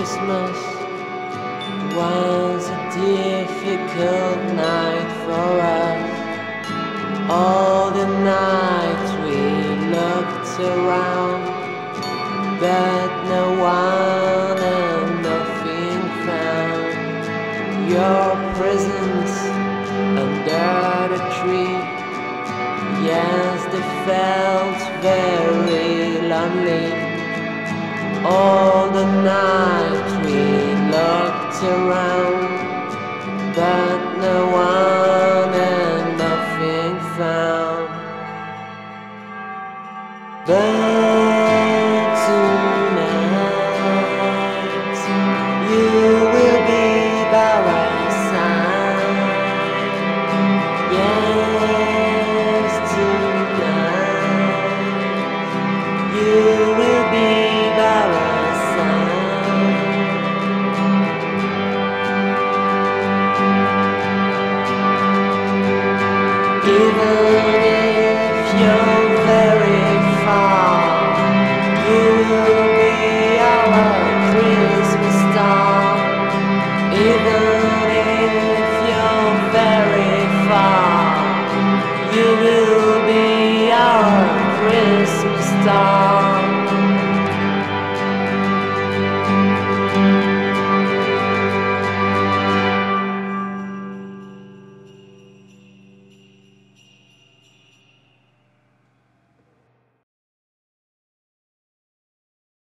Christmas was a difficult night for us. All the nights we looked around, but no one and nothing found. Your presents under the tree, yes, they felt very lonely. All the night star.